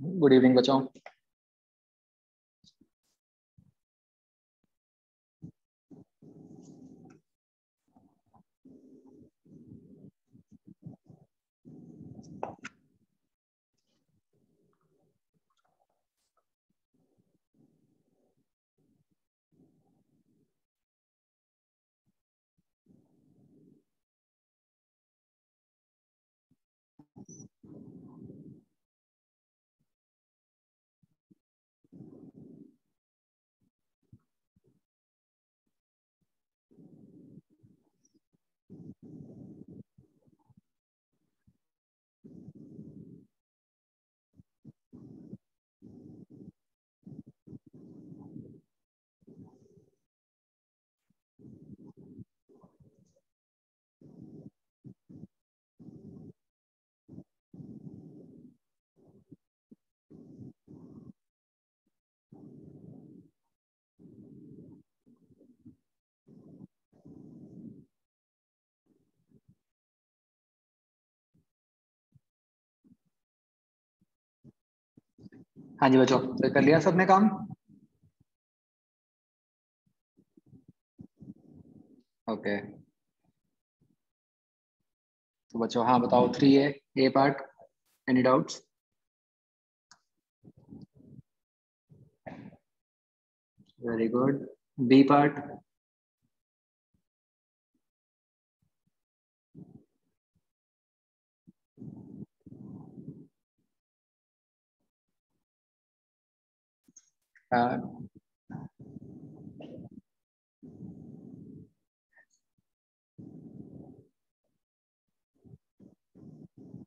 Good evening बच्चों। हाँ जी बच्चों तो कर लिया सबने काम? ओके तो बच्चों हाँ बताओ three A A part any doubts very good B part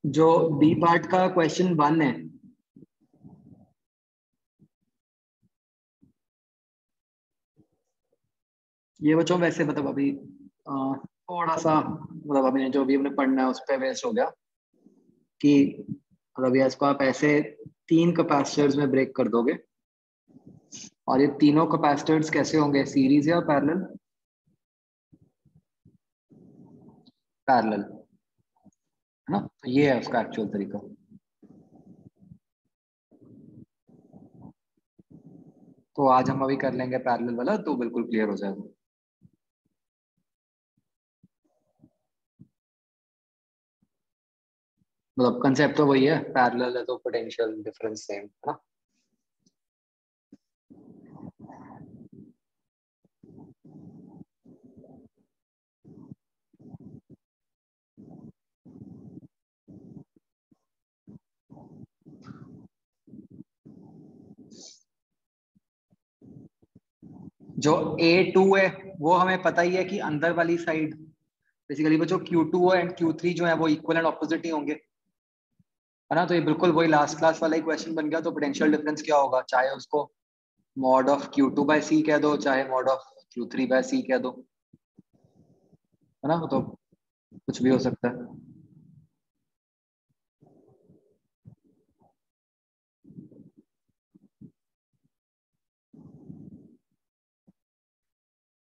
जो बी पार्ट का क्वेश्चन वन है। ये बच्चों वैसे मतलब अभी थोड़ा सा मतलब अभी जो भी हमने पढ़ना है, उस पर वेस्ट हो गया कि मतलब इसको आप ऐसे तीन कैपेसिटर्स में ब्रेक कर दोगे। और ये तीनों कैपेसिटर्स कैसे होंगे? सीरीज़ या पैरेलल पैरेलल है ना? तो ये है उसका एक्चुअल तरीका। तो आज हम अभी कर लेंगे पैरेलल वाला तो बिल्कुल क्लियर हो जाएगा। मतलब कंसेप्ट तो वही है पैरेलल है तो पोटेंशियल डिफरेंस सेम है ना? जो ए टू है, वो हमें पता ही है कि अंदर वाली साइड बेसिकली वो जो Q2 एंड Q3 जो है, वो इक्वल एंड ऑपोजिट ही होंगे। है ना? तो ये बिल्कुल वही लास्ट क्लास वाला ही क्वेश्चन बन गया तो पोटेंशियल डिफरेंस क्या होगा? चाहे उसको mod of Q2 bye C कह दो, चाहे mod of Q3 bye C कह दो। है ना? तो कुछ भी हो सकता है।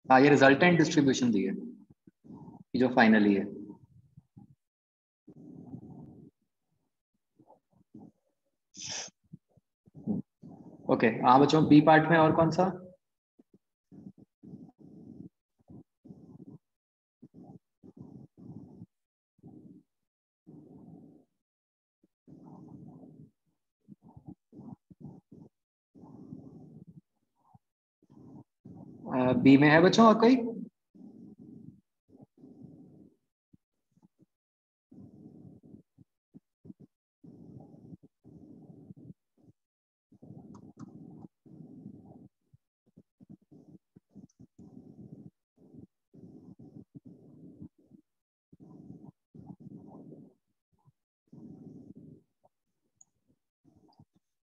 हाँ ये रिजल्टेंट डिस्ट्रीब्यूशन दी है जो फाइनली है ओके okay, हाँ बच्चों बी पार्ट में और कौन सा? बी में है बच्चों, और कोई?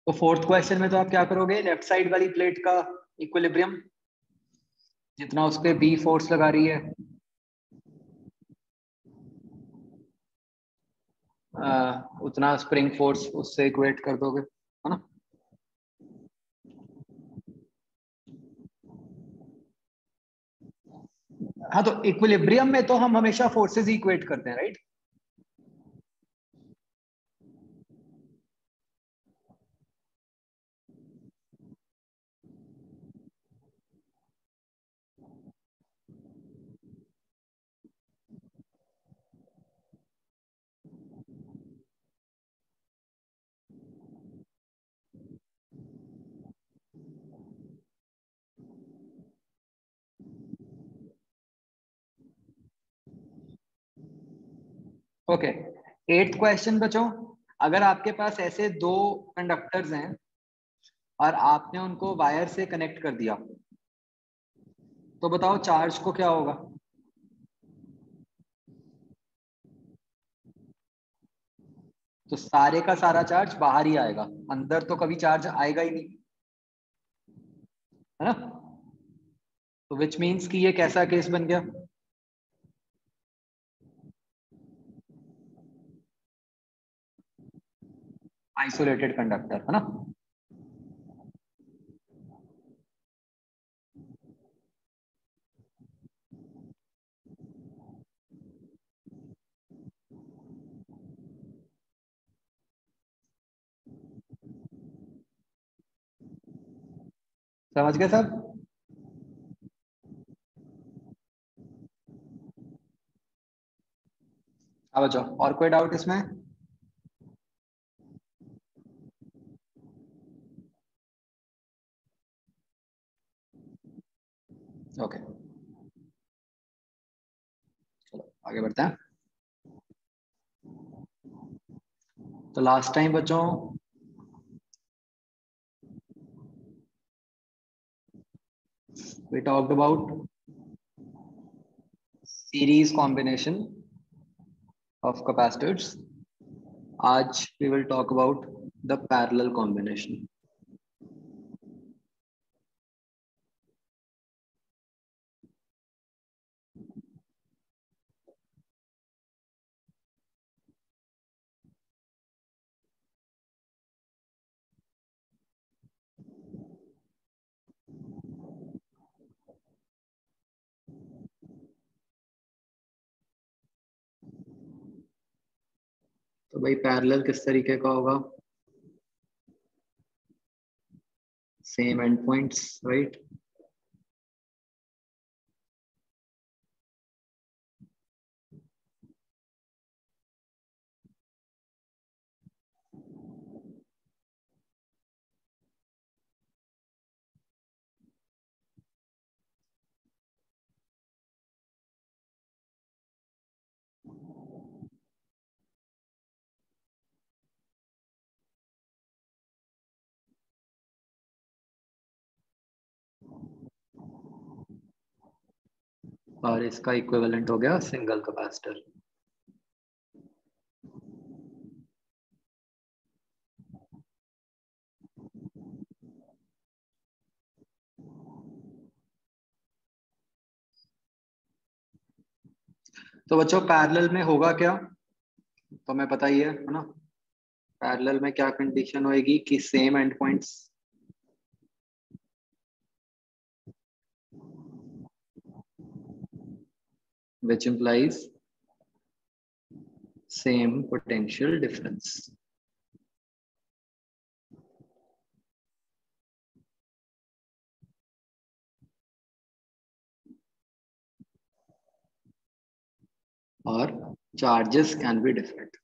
तो फोर्थ क्वेश्चन में तो आप क्या करोगे? लेफ़्ट साइड वाली प्लेट का इक्विलिब्रियम जितना उस पर बी फोर्स लगा रही है। आ, उतना स्प्रिंग फोर्स उससे इक्वेट कर दोगे है ना? हाँ तो इक्विलिब्रियम में तो हम हमेशा फोर्सेस इक्वेट करते हैं राइट ओके एट्थ क्वेश्चन बच्चों, अगर आपके पास ऐसे दो कंडक्टर्स हैं और आपने उनको वायर से कनेक्ट कर दिया तो बताओ चार्ज को क्या होगा? तो सारे का सारा चार्ज बाहर ही आएगा, अंदर तो कभी चार्ज आएगा ही नहीं, है ना? तो विच मीन्स कि ये कैसा केस बन गया? आइसोलेटेड कंडक्टर है ना? समझ गए सर? अब जाओ और कोई डाउट इसमें? ओके चलो आगे बढ़ते हैं। तो लास्ट टाइम बच्चों we talked about series combination of capacitors आज we will talk about the parallel combination तो भाई पैरेलल किस तरीके का होगा? सेम एंड पॉइंट्स राइट और इसका इक्विवेलेंट हो गया सिंगल कैपेसिटर तो बच्चों पैरेलल में होगा क्या? तो मैं पता ही है ना? पैरेलल में क्या कंडीशन होएगी कि same end points which implies same potential difference. or charges can be different.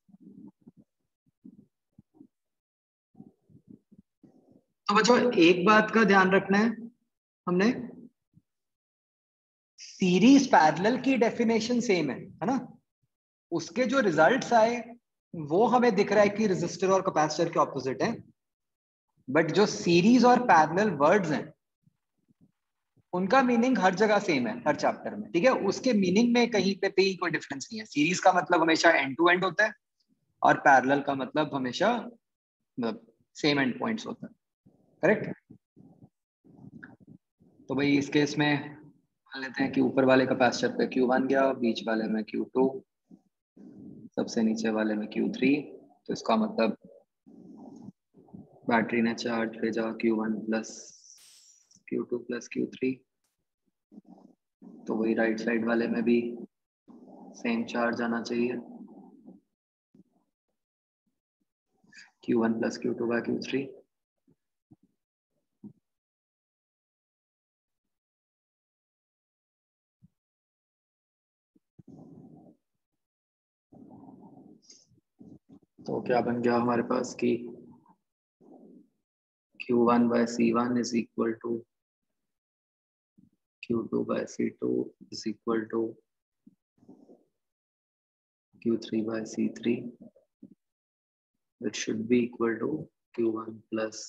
तो बच्चों एक बात का ध्यान रखना है हमने सीरीज़ पैरेलल की डेफिनेशन सेम है है ना? उसके जो रिजल्ट्स आए, वो हमें दिख रहा है कि रेजिस्टर और कैपेसिटर के ऑपोजिट है। बट जो सीरीज़ और पैरेलल वर्ड्स हैं, उनका मीनिंग हर जगह सेम है, हर चैप्टर में, ठीक है? उसके मीनिंग में कहीं पे भी कोई डिफरेंस नहीं है। सीरीज़ का मतलब हमेशा एंड टू एंड होता है और पैरेलल का मतलब हमेशा मतलब सेम एंड पॉइंट्स होता है। करेक्ट तो भाई इस केस में मान लेते हैं कि ऊपर वाले कैपेसिटर पे Q1 गया बीच वाले में Q2 सबसे नीचे वाले में Q3 तो इसका मतलब बैटरी ने चार्ज भेजा Q1 plus Q2 plus Q3 तो वही राइट साइड वाले में भी सेम चार्ज आना चाहिए। Q1 plus Q2 bye Q3 तो क्या बन गया हमारे पास की Q one by C one is equal to Q two by C two is equal to Q three by C three it should be equal to Q one plus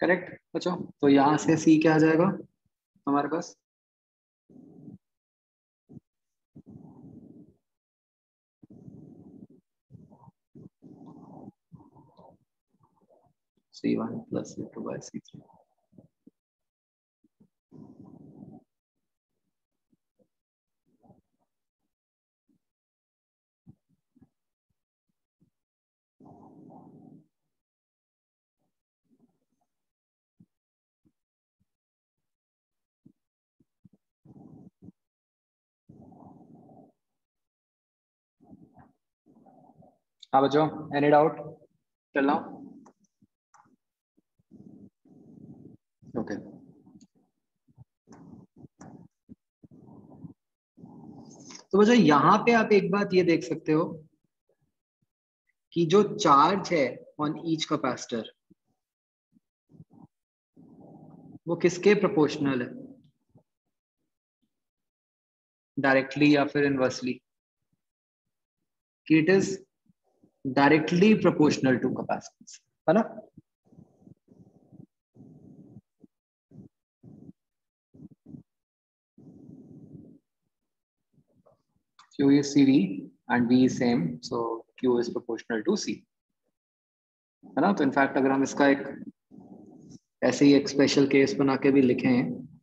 correct बच्चों तो यहाँ से सी क्या आ जाएगा हमारे पास? C one plus C two by C three हाँ बच्चों एनी डाउट चलना। ओके तो बच्चों, यहाँ पे आप एक बात ये देख सकते हो कि जो चार्ज है ऑन ईच कैपेसिटर वो किसके प्रोपोर्शनल है? डायरेक्टली या फिर इनवर्सली कि it is directly proportional to capacitance है ना Q is CV and V is same, so Q is proportional to C. है ना तो इनफैक्ट अगर हम इसका एक ऐसे ही एक स्पेशल केस बना के भी लिखें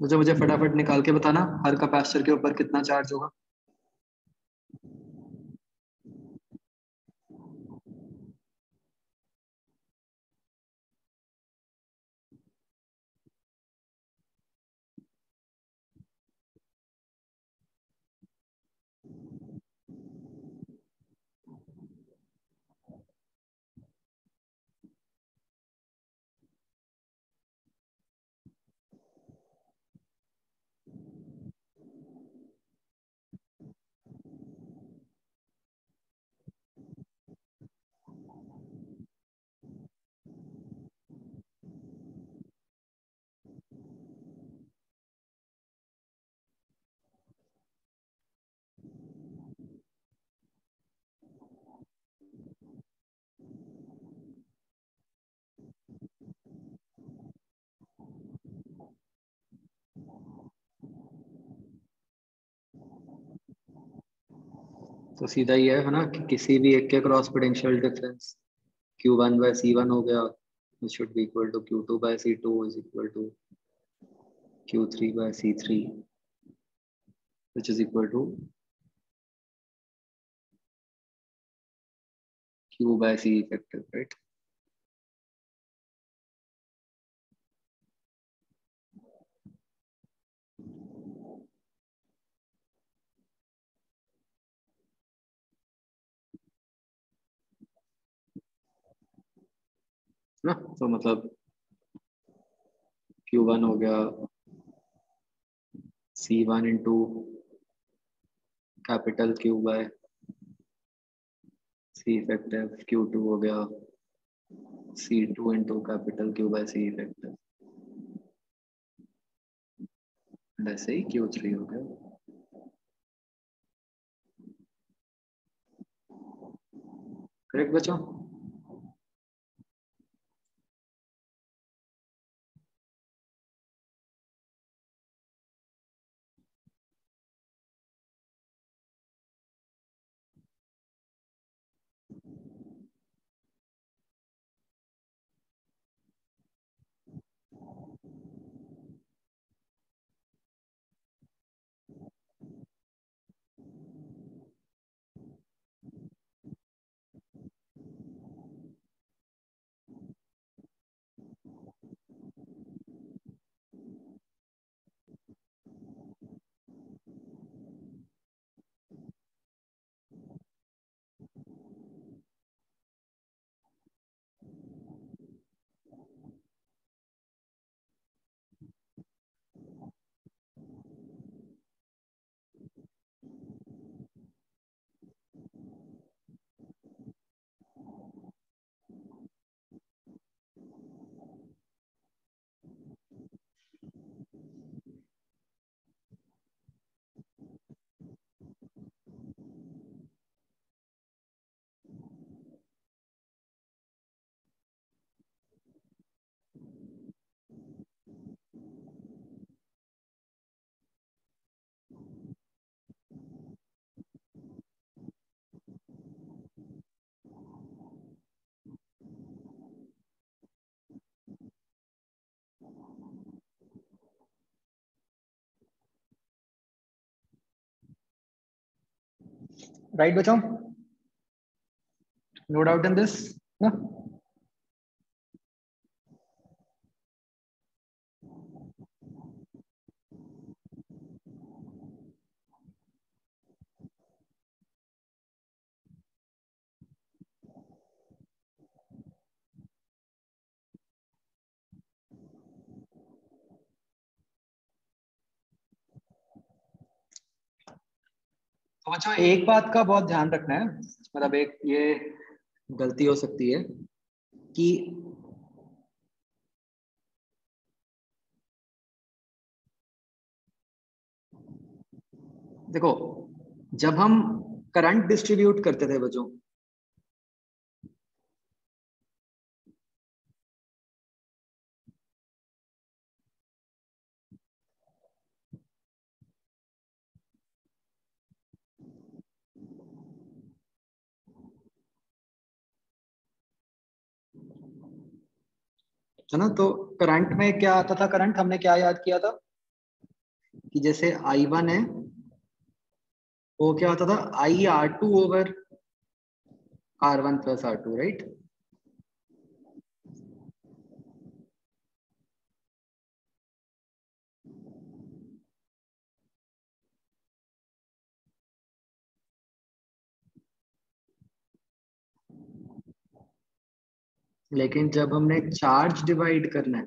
मुझे मुझे फटाफट निकाल के बताना हर कैपेसिटर के ऊपर कितना चार्ज होगा। तो सीधा ये है ना कि किसी भी एक के cross potential difference Q1 by C1 हो गया which should be equal to Q2 by C2 is equal to Q3 by C3 which is equal to Q by C effective, right? ना? तो मतलब क्यू वन हो गया C1 into capital Q by C effective Q2 हो गया C2 into capital Q by C effective ऐसे ही Q three हो गया. करेक्ट बच्चों? राइट बच्चों नो डाउट इन दिस तो बच्चों एक बात का बहुत ध्यान रखना है मतलब एक ये गलती हो सकती है कि देखो, जब हम करंट डिस्ट्रीब्यूट करते थे बच्चों है ना? तो करंट में क्या आता था? करंट हमने क्या याद किया था? कि जैसे आई वन है, वो क्या होता था? I R two over R one plus R two right लेकिन जब हमने चार्ज डिवाइड करना है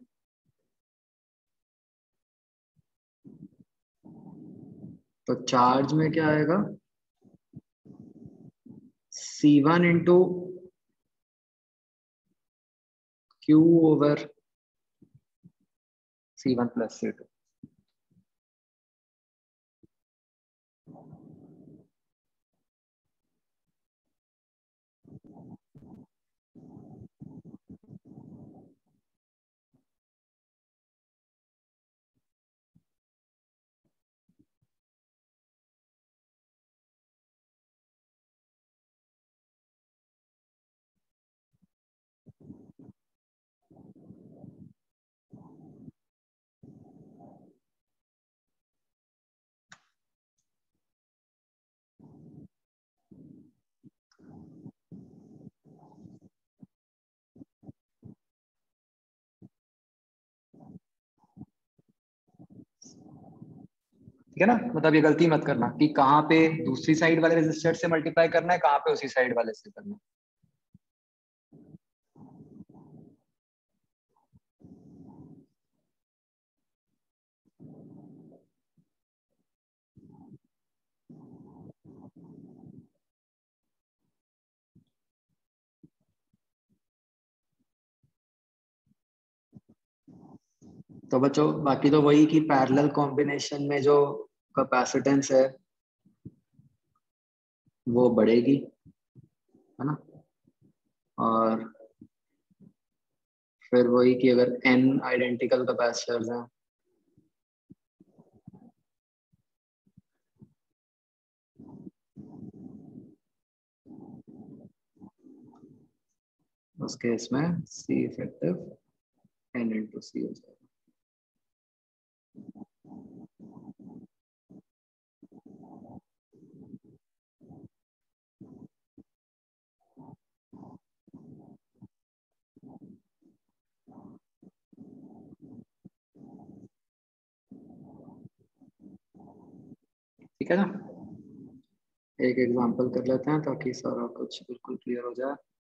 तो चार्ज में क्या आएगा? C1 one into Q over C one plus C two ठीक है ना? मतलब ये गलती मत करना कि कहाँ पे दूसरी साइड वाले रजिस्टर से मल्टीप्लाई करना है, कहाँ पे उसी साइड वाले से करना है। तो बच्चों, बाकी तो वही कि पैरेलल कॉम्बिनेशन में जो कैपेसिटेंस है, वो बढ़ेगी, है ना? और फिर वही कि अगर n आइडेंटिकल कैपेसिटर्स हैं उस केस में C effective n into C हो जाएगा। ठीक है ना? एक एग्जांपल कर लेते हैं ताकि सारा कुछ बिल्कुल क्लियर हो जाए।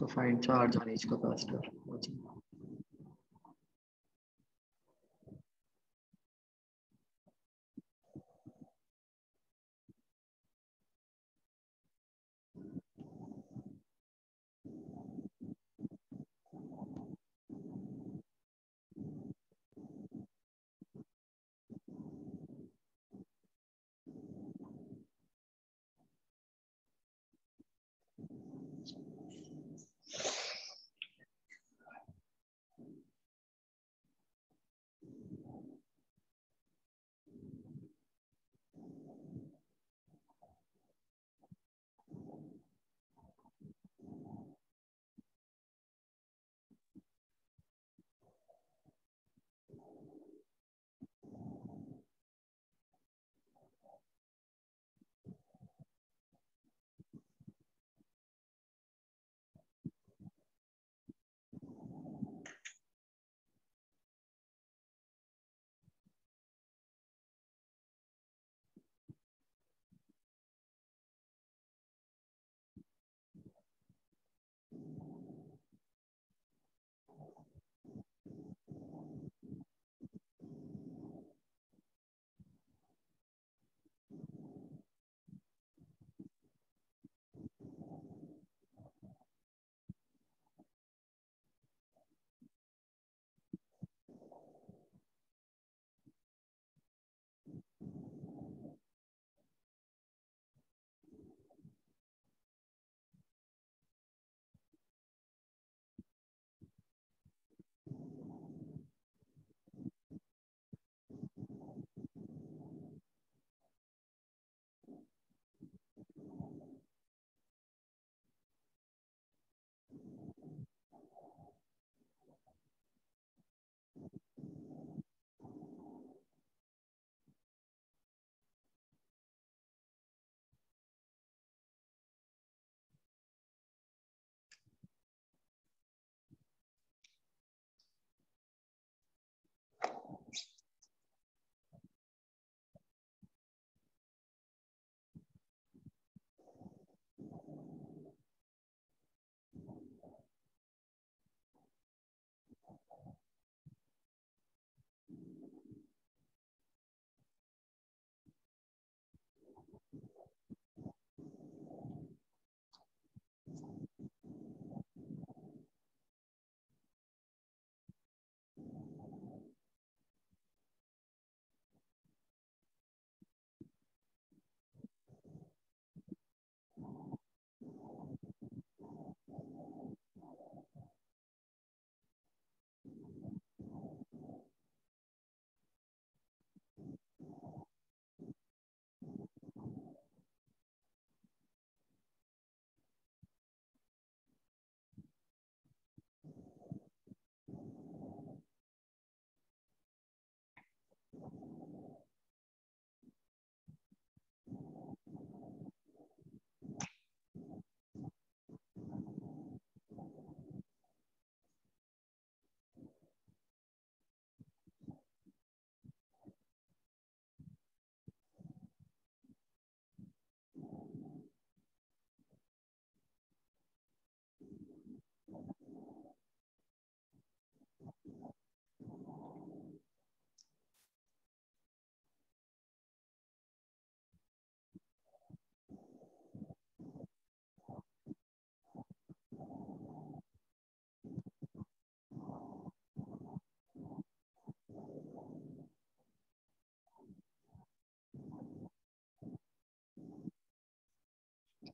To find charge on each capacitor.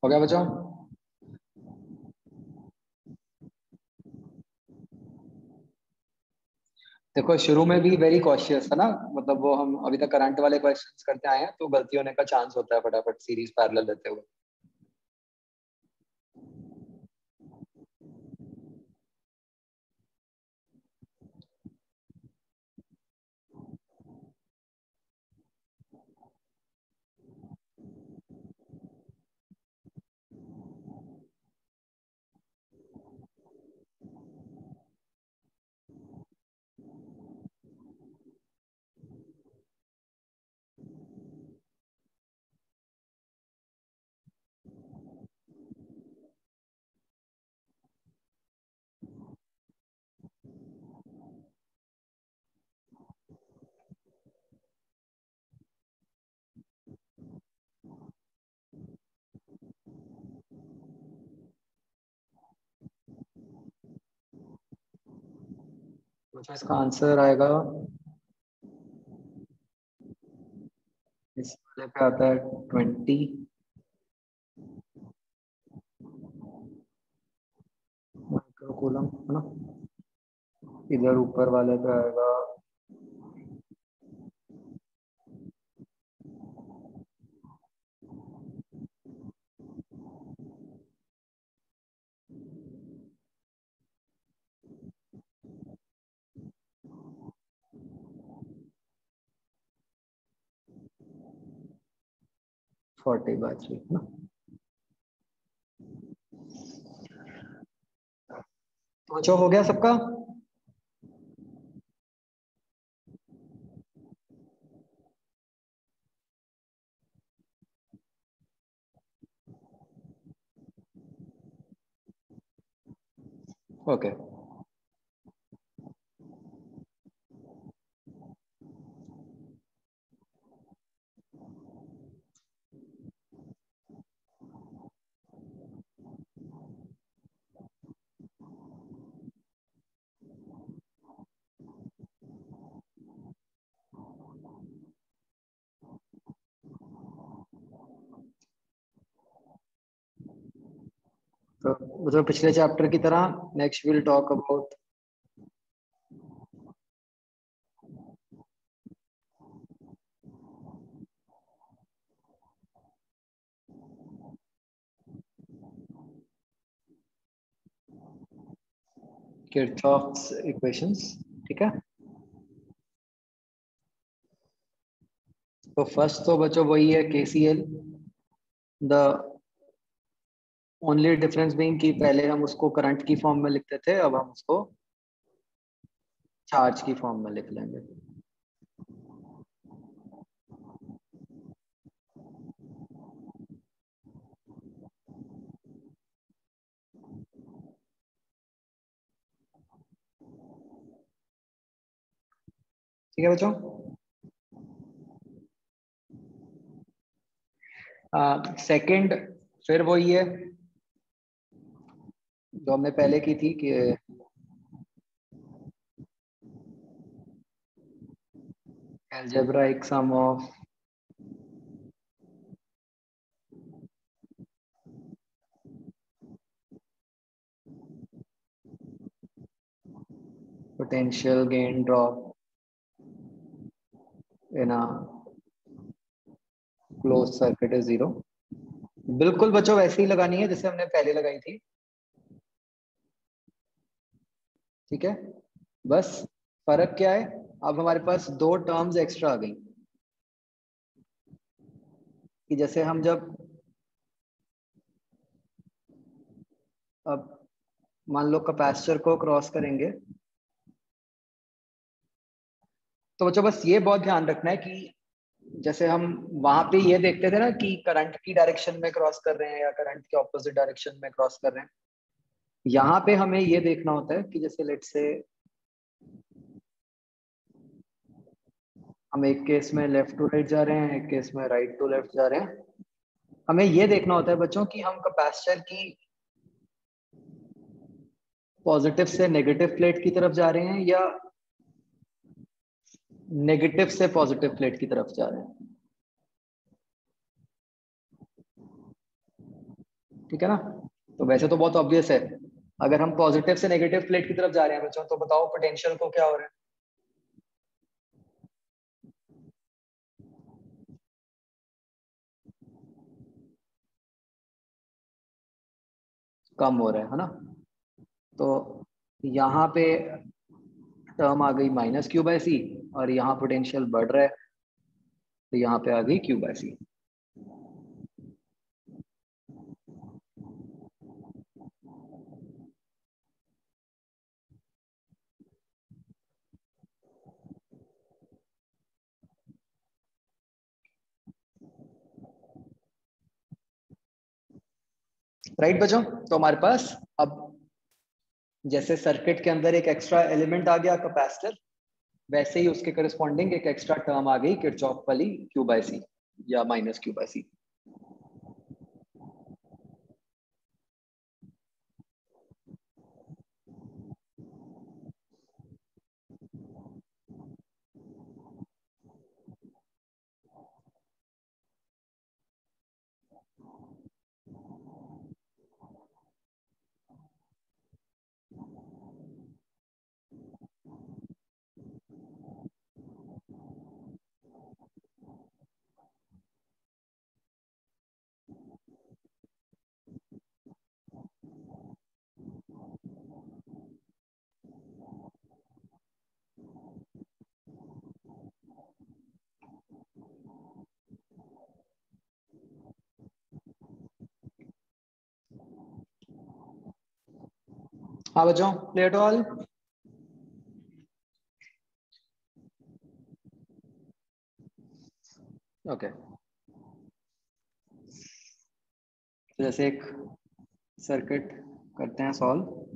हो गया बच्चों देखो, शुरू में भी वेरी कॉशियस है ना? मतलब वो हम अभी तक करंट वाले क्वेश्चंस करते आए हैं तो गलती होने का चांस होता है फटाफट सीरीज़ पैरेलल लेते हुए। तो इसका आंसर आएगा। इस वाले पे आता है ट्वेंटी। माइक्रोकोलम, है ना? इधर ऊपर वाले पे आएगा। फोर्टी बाय थ्री ना जो हो गया सबका ओके okay. तो मतलब पिछले चैप्टर की तरह next will talk about Kirchhoff's equations, ठीक है? तो फ़र्स्ट तो बच्चों वही है KCL the only difference being कि पहले हम उसको करंट की फॉर्म में लिखते थे, अब हम उसको चार्ज की फॉर्म में लिख लेंगे। ठीक है बच्चों? सेकंड फिर वही है। जो हमने पहले की थी कि algebraic sum of potential gain drop in close circuit is zero बिल्कुल बच्चों वैसे ही लगानी है, जैसे हमने पहले लगाई थी। ठीक है? बस, फ़र्क क्या है? अब हमारे पास दो टर्म्स एक्स्ट्रा आ गई। कि जैसे हम जब, अब मान लो कैपेसिटर को क्रॉस करेंगे तो बच्चों बस ये बहुत ध्यान रखना है कि जैसे हम वहाँ पे ये देखते थे ना कि करंट की डायरेक्शन में क्रॉस कर रहे हैं या करंट के ऑपोजिट डायरेक्शन में क्रॉस कर रहे हैं। यहाँ पे हमें ये देखना होता है कि जैसे लेट से हम एक केस में लेफ़्ट टू राइट जा रहे हैं, एक केस में राइट टू लेफ़्ट जा रहे हैं। हमें ये देखना होता है बच्चों कि हम कैपेसिटर की पॉजिटिव से नेगेटिव प्लेट की तरफ़ जा रहे हैं या नेगेटिव से पॉजिटिव प्लेट की तरफ़ जा रहे हैं। ठीक है ना? तो वैसे तो बहुत ऑब्वियस है। अगर हम पॉजिटिव से नेगेटिव प्लेट की तरफ़ जा रहे हैं, बच्चों तो बताओ पोटेंशियल को क्या हो रहा है? कम हो रहा है है ना? तो यहाँ पे टर्म आ गई माइनस क्यू बाय सी और यहाँ पोटेंशियल बढ़ रहा है तो यहाँ पे आ गई क्यू बाय सी राइट बच्चों? तो हमारे पास अब जैसे सर्किट के अंदर एक एक्स्ट्रा एलिमेंट आ गया कैपेसिटर वैसे ही उसके करस्पॉन्डिंग एक एक्स्ट्रा टर्म आ गई किरचॉफ वाली क्यू बाय सी या माइनस क्यू बाय सी हाँ बच्चों लेट ऑल ओके जैसे एक सर्किट करते हैं सॉल्व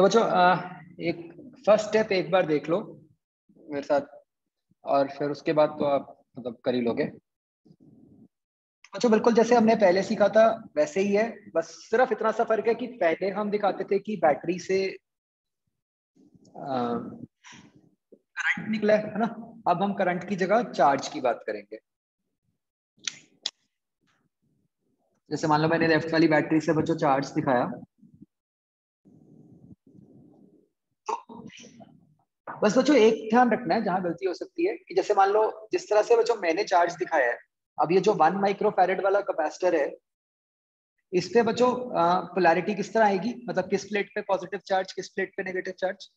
तो बच्चों एक फ़र्स्ट स्टेप एक बार देख लो मेरे साथ, और फिर उसके बाद तो आप मतलब कर ही लोगे। अच्छा बिल्कुल जैसे हमने पहले सीखा था, वैसे ही है। बस सिर्फ़ इतना सा फ़र्क है कि पहले हम दिखाते थे कि बैटरी से करंट निकला है ना? अब हम करंट की जगह चार्ज की बात करेंगे। जैसे मान लो मैंने लेफ़्ट वाली बैटरी से बच्चों चार्ज दिखाया। बस बच्चों, एक ध्यान रखना है, जहाँ गलती हो सकती है, कि जैसे मान लो, जिस तरह से बच्चों मैंने चार्ज दिखाया है, अब ये जो वन माइक्रोफेरेड वाला कैपेसिटर है, इस पे बच्चों पोलैरिटी किस तरह आएगी? मतलब किस प्लेट पे पॉजिटिव चार्ज किस प्लेट पे नेगेटिव चार्ज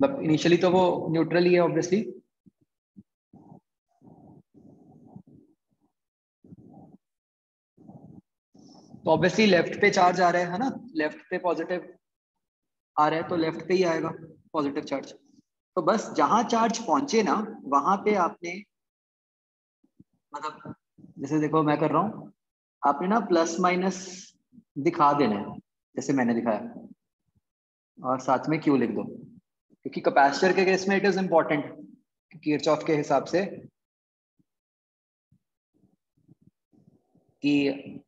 मतलब इनिशियली तो वो न्यूट्रल ही है ऑब्वियसली तो ऑब्वियसली लेफ़्ट पे चार्ज आ रहा है ना? लेफ़्ट पे पॉजिटिव आ रहा है तो लेफ़्ट पे ही आएगा पॉजिटिव चार्ज तो बस जहाँ चार्ज पहुँचे ना, वहाँ पे आपने मतलब जैसे देखो मैं कर रहा हूँ, आपने ना प्लस माइनस दिखा देना है, जैसे मैंने दिखाया। और साथ में क्यू लिख दो, क्योंकि कैपेसिटर के केस में इट इज़ इंपॉर्टेंट किरचॉफ के हिसाब से कि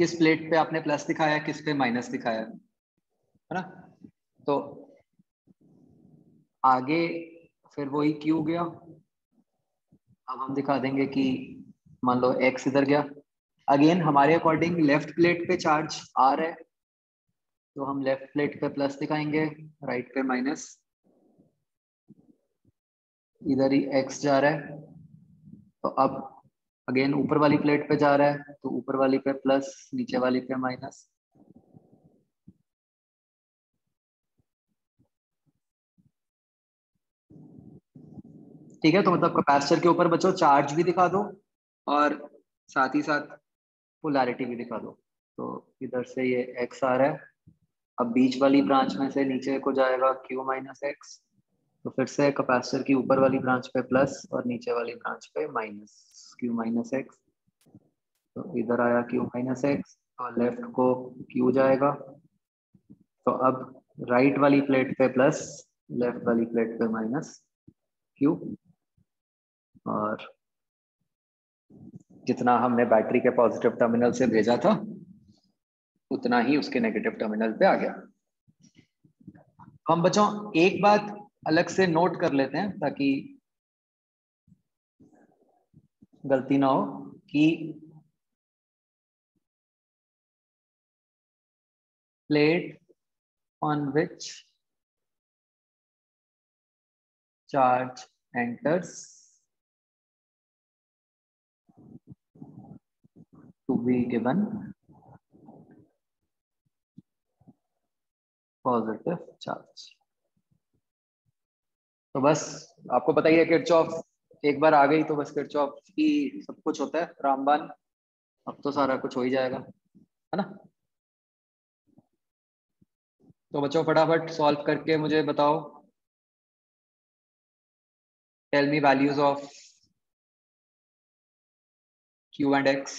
किस प्लेट पे आपने प्लस दिखाया, किस पे माइनस दिखाया, है ना? तो आगे फिर वही क्यू गया। अब हम दिखा देंगे कि मान लो एक्स इधर गया। अगेन हमारे अकॉर्डिंग लेफ़्ट प्लेट पे चार्ज आ रहा है। तो हम लेफ़्ट प्लेट पे प्लस दिखाएँगे राइट पे माइनस इधर ही एक्स जा रहा है। तो अब अगेन ऊपर वाली प्लेट पे जा रहा है तो ऊपर वाली पे प्लस नीचे वाली पे माइनस ठीक है तो मतलब कैपेसिटर के ऊपर बचो चार्ज भी दिखा दो और साथ ही साथ पोलैरिटी भी दिखा दो। तो इधर से ये एक्स आ रहा है। अब बीच वाली ब्रांच में से नीचे को जाएगा क्यू माइनस एक्स तो फिर से कैपेसिटर की ऊपर वाली ब्रांच पे प्लस और नीचे वाली ब्रांच पे माइनस क्यू माइनस एक्स तो इधर आया क्यू माइनस एक्स और लेफ़्ट को क्यू जाएगा। तो अब राइट वाली प्लेट पे प्लस लेफ़्ट वाली प्लेट पे माइनस क्यू और जितना हमने बैटरी के पॉजिटिव टर्मिनल से भेजा था, उतना ही उसके नेगेटिव टर्मिनल पे आ गया। हम बच्चों, एक बात अलग से नोट कर लेते हैं, ताकि गलती ना हो कि plate on which charge enters to be given positive charge तो बस आपको पता ही है किरचॉफ एक बार आ गई तो बस किरचॉफ की सब कुछ होता है, रामबान। अब तो सारा कुछ हो ही जाएगा, है ना? तो बच्चों, फटाफट सॉल्व करके मुझे बताओ। Tell me values of Q and x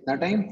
कितना टाइम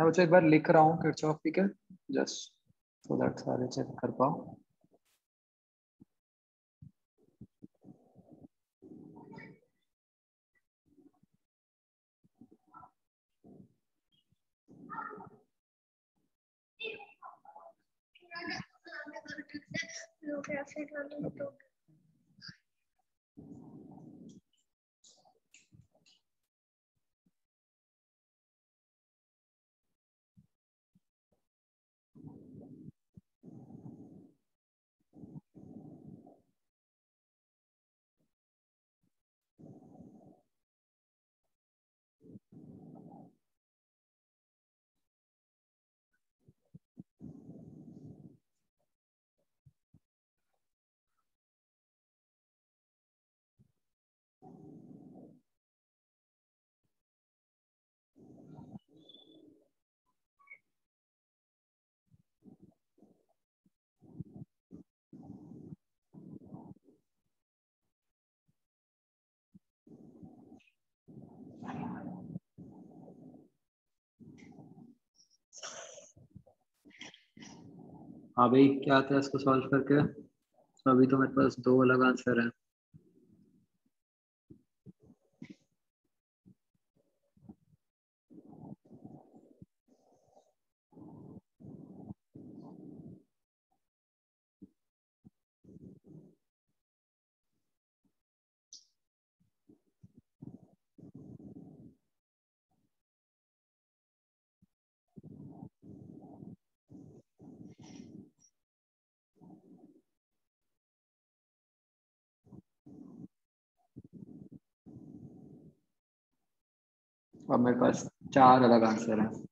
मैं बच्चों एक बार लिख रहा हूँ किरचॉफ ठीक है? जस्ट सो दैट सारे चेक कर पाओ तो हाँ भाई क्या है इसको सॉल्व करके? अभी तो मेरे पास दो अलग आंसर हैं। मेरे पास चार अलग आंसर हैं।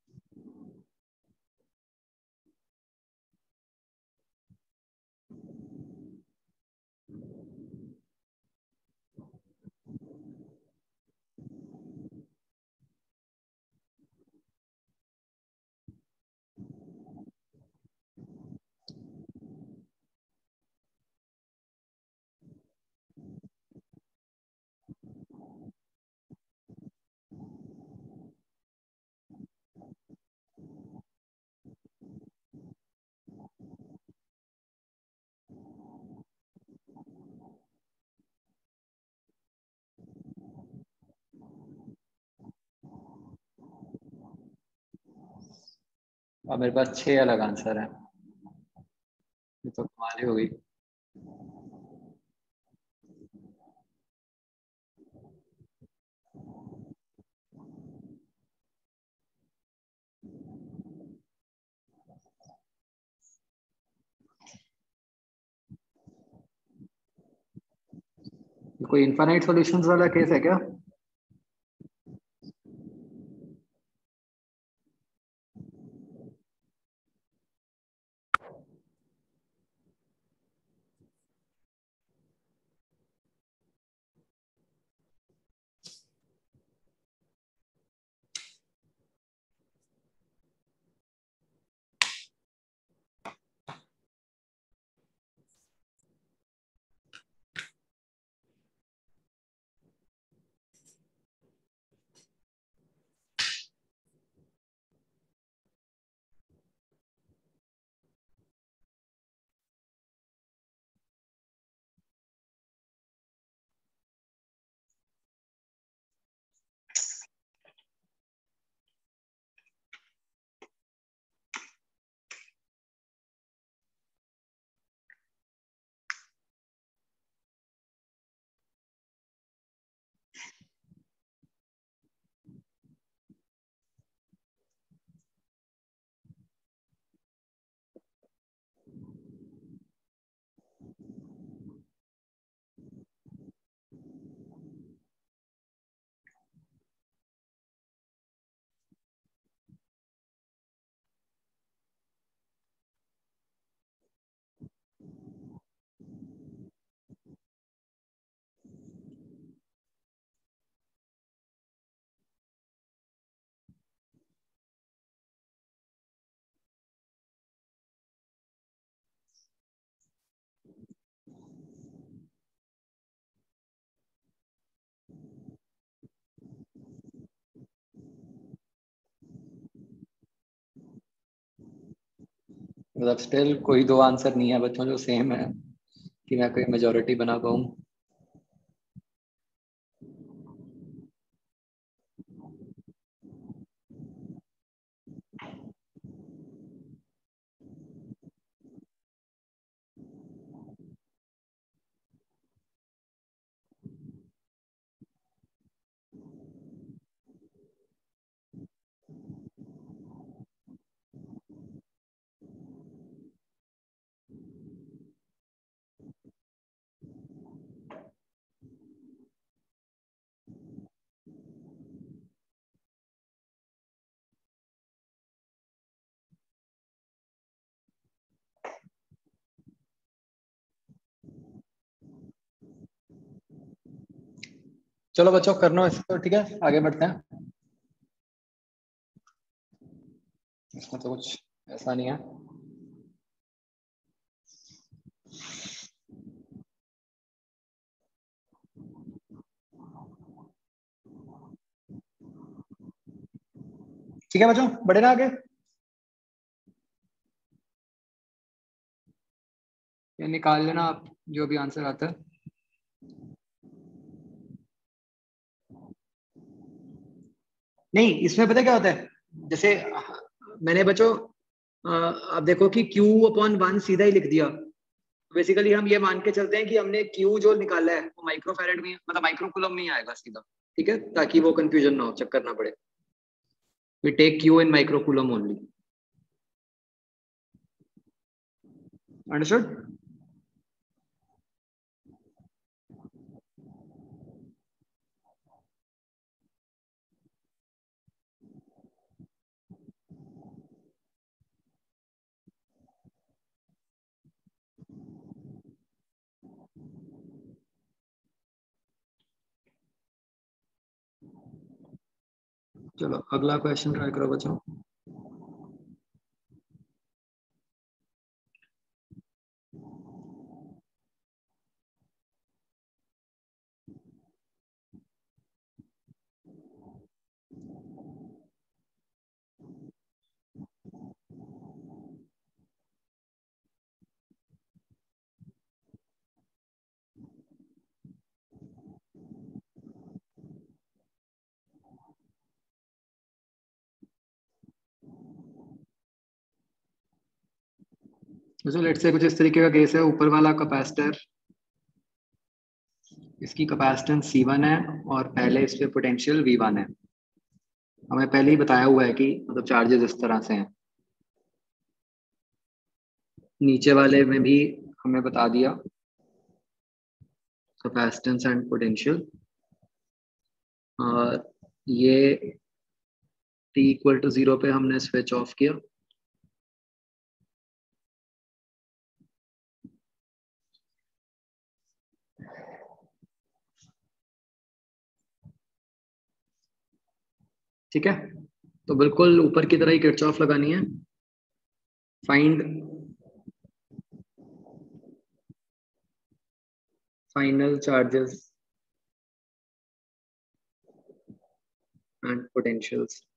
अब मेरे पास छह अलग आंसर है। ये तो कमाल हो गई। कोई इन्फाइनाइट सॉल्यूशंस वाला केस है क्या? मतलब स्टिल कोई दो आंसर नहीं है, बच्चों जो सेम है, कि मैं कोई मेजोरिटी बना पाऊँ। चलो बच्चों, करना इसको, ठीक है? आगे बढ़ते हैं। इसमें तो कुछ ऐसा नहीं है। ठीक है बच्चों, बढ़े ना आगे। निकाल लेना आप, जो भी आंसर आता है। नहीं, इसमें पता क्या होता है? जैसे, मैंने बच्चों आप देखो कि Q अपॉन वन सीधा ही लिख दिया। बेसिकली हम ये मान के चलते हैं कि हमने Q जो निकाला है, वो माइक्रोफेरेड में मतलब माइक्रोकुलम में ही आएगा सीधा, ठीक है? ताकि वो कंफ्यूजन ना हो, चक्कर ना पड़े। We take q in microcoulomb only understood? चलो अगला क्वेश्चन ट्राई करो बच्चों। सो लेट से कुछ इस तरीके का केस है, ऊपर वाला कैपेसिटर इसकी कैपेसिटेंस C1 है और पहले इस पे पोटेंशियल V1 है। हमें पहले ही बताया हुआ है कि मतलब चार्जेस इस तरह से हैं। नीचे वाले में भी हमें बता दिया। कैपेसिटेंस एंड पोटेंशियल और ये t इक्वल टू ज़ीरो पे हमने स्विच ऑफ़ किया। ठीक है? तो बिल्कुल ऊपर की तरह ही किट ऑफ़ लगानी है। Find final charges and potentials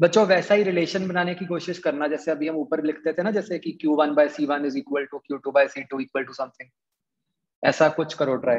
बच्चों, वैसा ही रिलेशन बनाने की कोशिश करना, जैसे अभी हम ऊपर लिखते थे ना, जैसे कि Q one by C one is equal to Q two by C two equal to something ऐसा कुछ करो ट्राई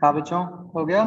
हाँ बच्चों हो गया?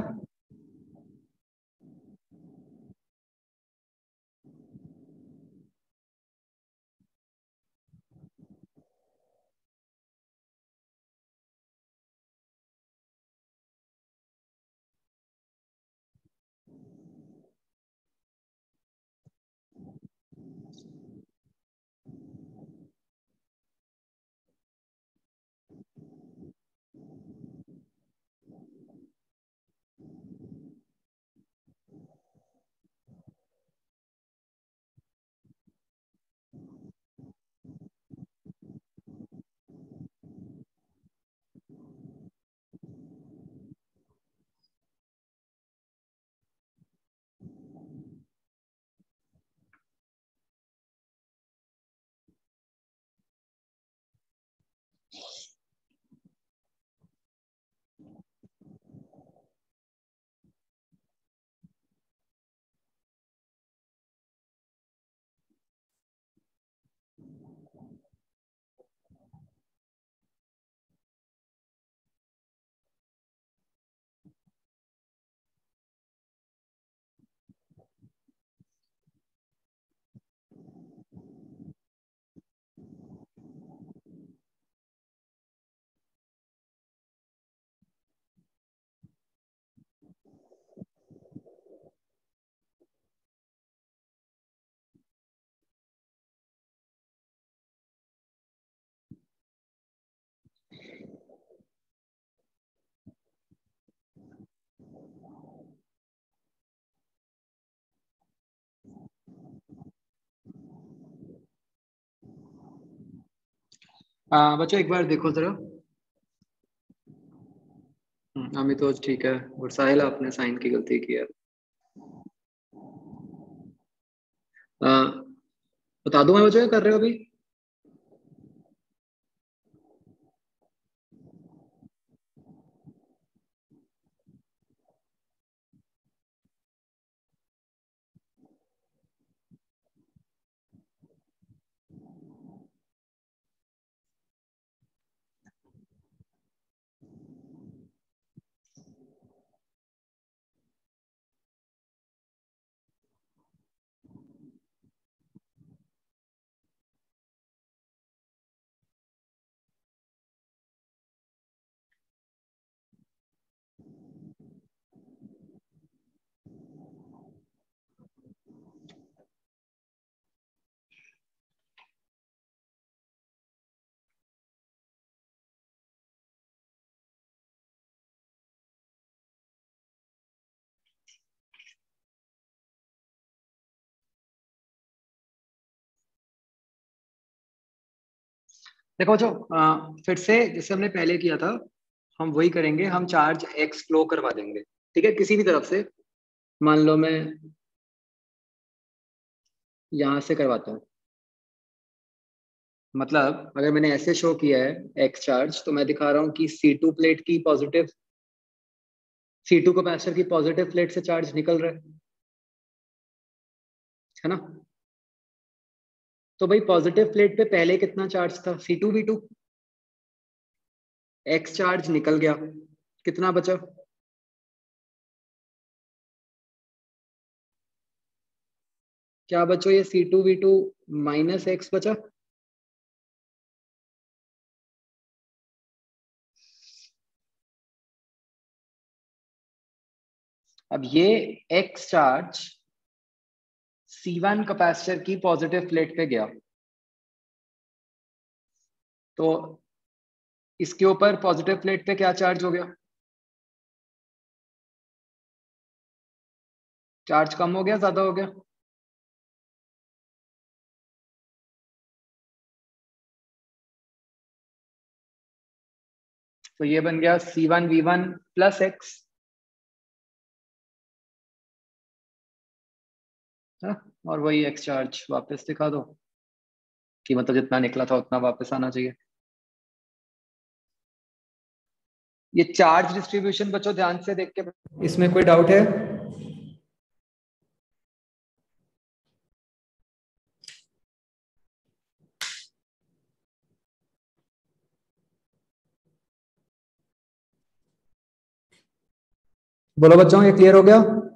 बच्चों एक बार देखो जरा। हम्म, अमित तो ठीक है। और साहिल आपने साइन की गलती की है। आ, बता दो मैं बच्चों कर रहे हो अभी? देखो जो फिर से जैसे हमने पहले किया था, हम वही करेंगे, हम चार्ज एक्स फ्लो करवा देंगे, ठीक है? किसी भी तरफ़ से, मान लो मैं यहाँ से करवाता हूँ। मतलब अगर मैंने ऐसे शो किया है एक्स चार्ज तो मैं दिखा रहा हूँ कि सी टू प्लेट की पॉजिटिव सी टू कैपेसिटर की पॉजिटिव प्लेट से चार्ज निकल रहा है। है ना? तो भाई पॉजिटिव प्लेट पे पहले कितना चार्ज था? C two V two X charge निकल गया। कितना बचा? क्या बचो ये? C two V two minus X बचा? अब ये एक्स चार्ज C1 कैपेसिटर की पॉजिटिव प्लेट पे गया। तो इसके ऊपर पॉजिटिव प्लेट पे क्या चार्ज हो गया? चार्ज कम हो गया, ज़्यादा हो गया। तो ये बन गया C one V one plus X और वही एक्स चार्ज वापस दिखा दो। कि मतलब जितना निकला था उतना वापस आना चाहिए। ये चार्ज डिस्ट्रीब्यूशन बच्चों ध्यान से देख के इसमें कोई डाउट है? बोलो बच्चों, ये क्लियर हो गया?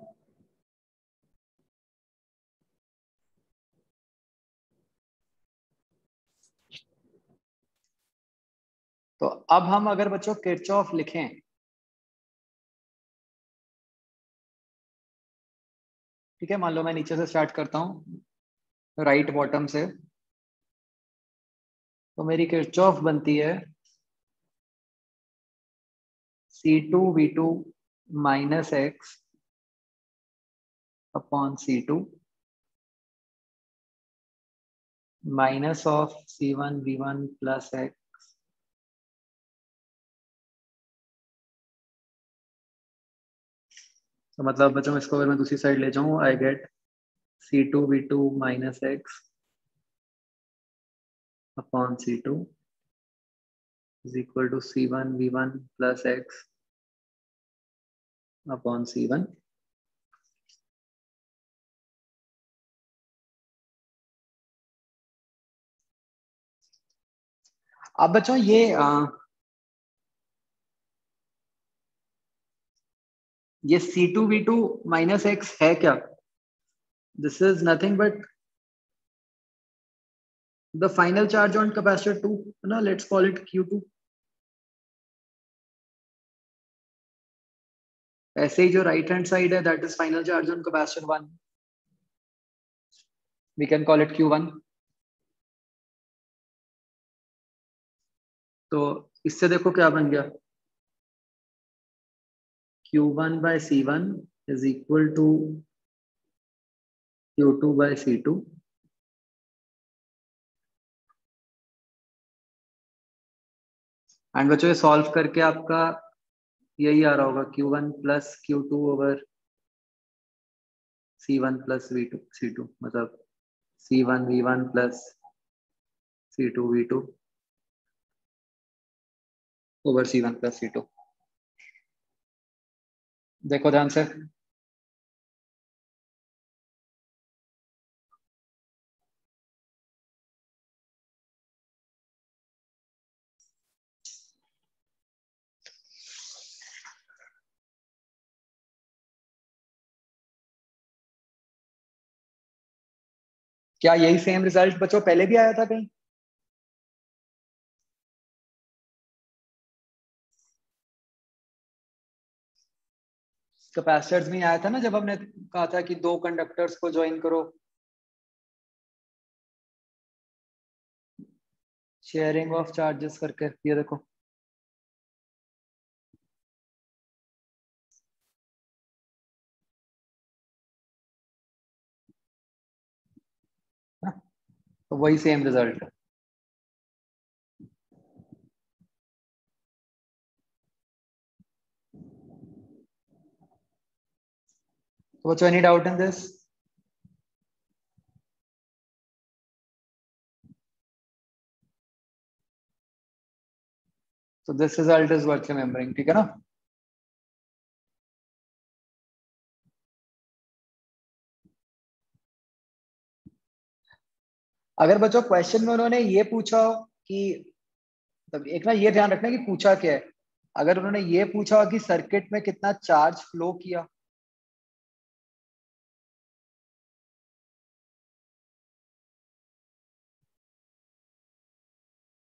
तो अब हम अगर बच्चों किरचॉफ लिखें, ठीक है, मान लो मैं नीचे से स्टार्ट करता हूँ राइट बॉटम से तो मेरी किरचॉफ बनती है C two V two minus X upon C two minus of C one V one plus X तो मतलब बच्चों इसको अगर मैं दूसरी साइड ले जाऊँ I get C two V two minus X upon C two is equal to c1 v1 plus x upon c1 अब बच्चों ये आ, ये C two V two minus X है क्या? This is nothing but the final charge on capacitor two ना let's it Q two ऐसे ही जो राइट हैंड साइड है that is final charge on capacitor one we can call it Q one तो इससे देखो क्या बन गया? Q1 by C1 is equal to Q2 by C2. And बच्चों, ये सॉल्व करके आपका यही आ रहा होगा Q1 plus Q two over C one plus V2 C2 मतलब C1 V1 plus C2 V2 over C one plus C2 देखो ध्यान से क्या यही सेम रिज़ल्ट बच्चों पहले भी आया था कहीं? कैपेसिटर्स में आया था ना जब हमने कहा था कि दो कंडक्टर्स को ज्वाइन करो। शेयरिंग ऑफ़ चार्जेस करके, ये देखो। तो वही सेम रिज़ल्ट है। What's any doubt in this? So this result is worth remembering, ठीक है ना? अगर बच्चों क्वेश्चन में उन्होंने ये पूछा हो कि तब एक ना ये ध्यान रखना कि पूछा क्या है अगर उन्होंने ये पूछा हो कि सर्किट में कितना चार्ज फ्लो किया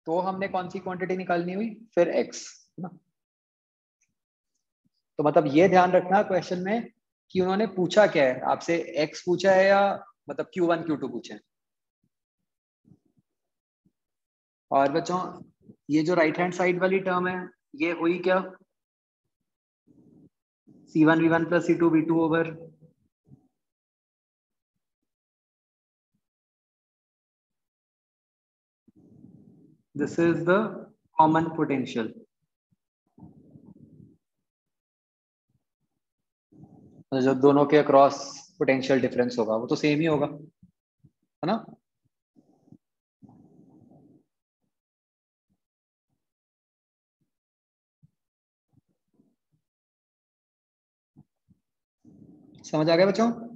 तो हमने कौन सी क्वांटिटी निकालनी हुई? फिर एक्स तो मतलब ये ध्यान रखना क्वेश्चन में कि उन्होंने पूछा क्या है? आपसे एक्स पूछा है या मतलब क्यू वन क्यू टू पूछे और बच्चों, ये जो राइट हैंड साइड वाली टर्म है, ये हुई क्या? C one V one plus C two V two over this is the common potential. जब दोनों के अक्रॉस पोटेंशियल डिफरेंस होगा, वो तो सेम ही होगा, है ना? समझ आ गया बच्चों?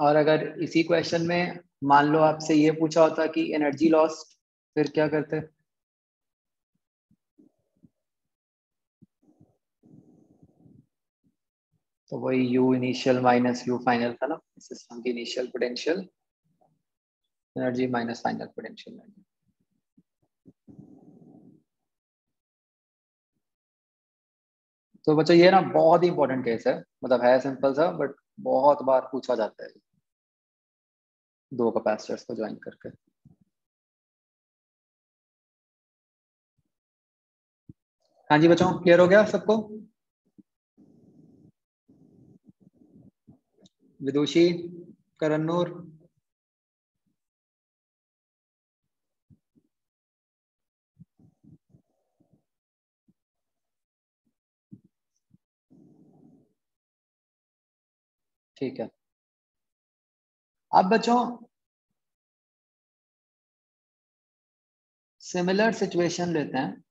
और अगर इसी क्वेश्चन में मान लो आपसे ये पूछा होता कि एनर्जी लॉस्ट फिर क्या करते? तो वही U initial minus U final था ना? सिस्टम की initial potential energy minus final potential energy तो बच्चों, ये ना बहुत ही इंपॉर्टेंट केस है। मतलब है सिंपल सा बट बहुत बार पूछा जाता है। दो कैपेसिटर्स को ज्वाइन करके। हाँ जी बच्चों क्लियर हो गया सबको? विदुषी, करन्नूर। ठीक है। अब बच्चों सिमिलर सिचुएशन लेते हैं।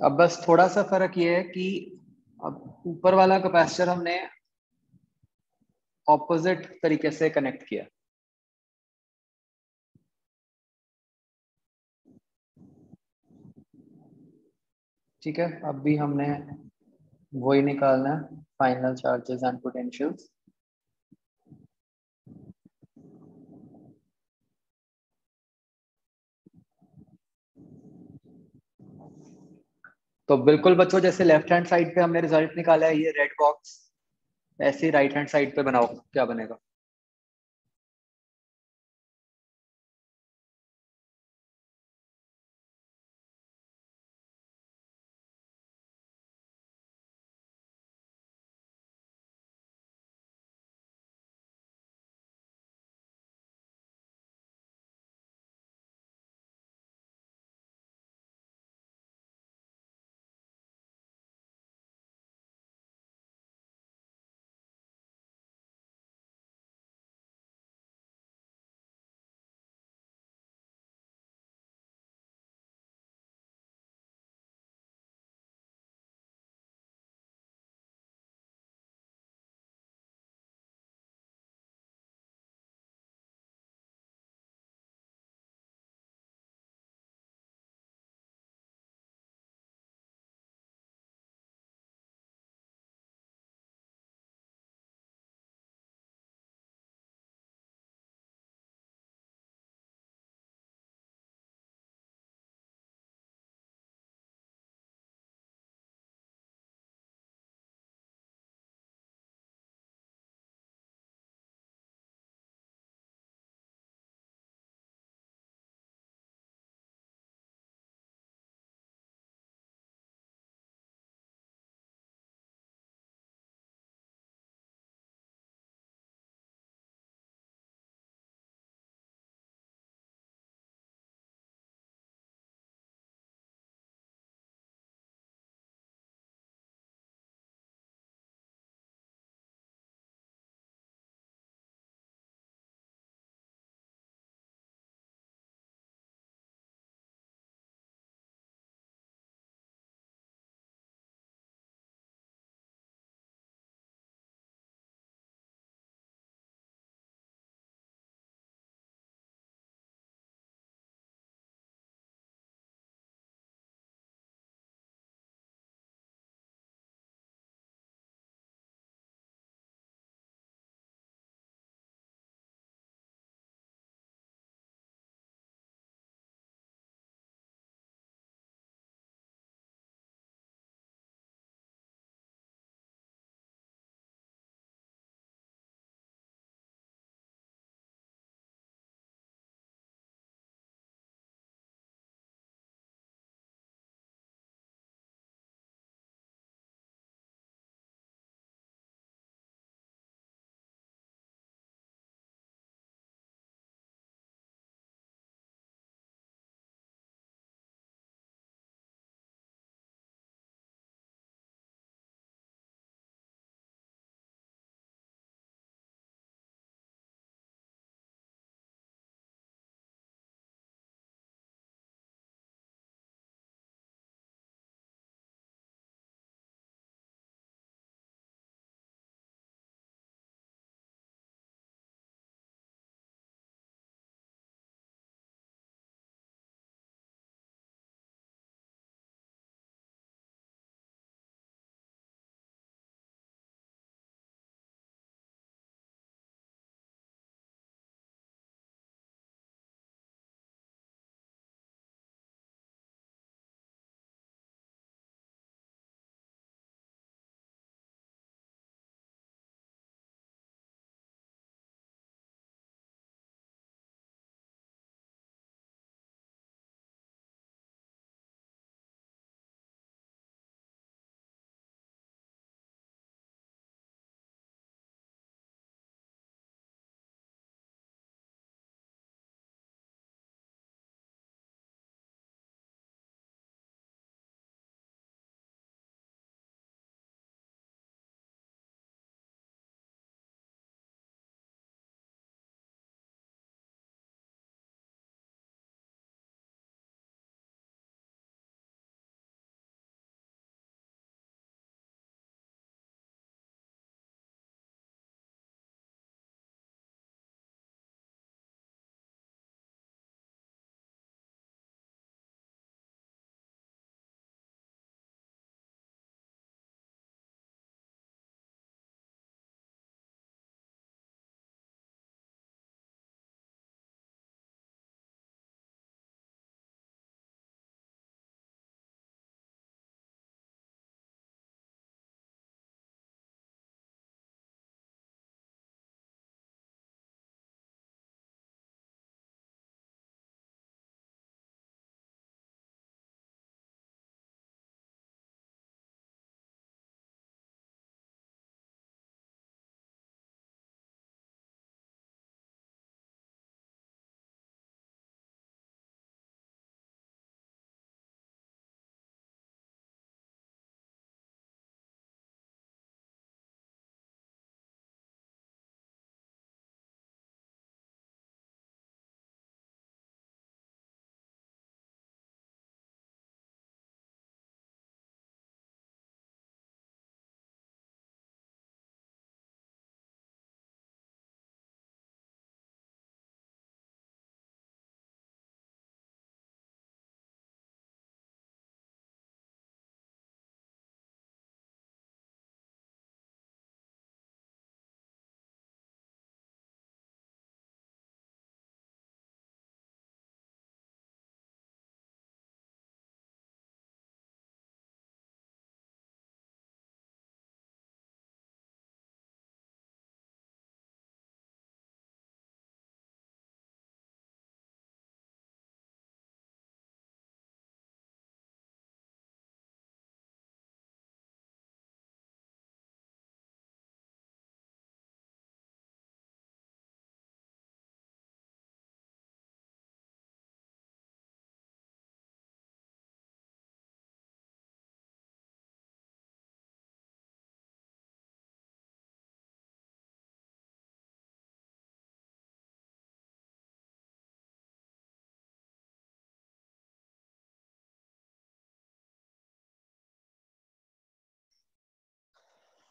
अब बस थोड़ा सा फ़र्क ये है कि अब ऊपर वाला कैपेसिटर हमने ऑपोजिट तरीके से कनेक्ट किया। ठीक है, अब भी हमने वही निकालना है फाइनल चार्जेस एंड पोटेंशियल्स तो बिल्कुल बच्चों, जैसे लेफ़्ट हैंड साइड पे हमने रिज़ल्ट निकाला है, ये रेड बॉक्स ऐसे राइट हैंड साइड पे बनाओ, क्या बनेगा?